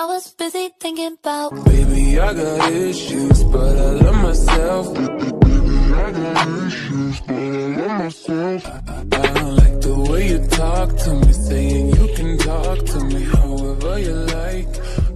I was busy thinking about Baby, I got issues, but I love myself. Baby, I got issues, but I love myself. I, I, I don't like the way you talk to me Saying you can talk to me however you like.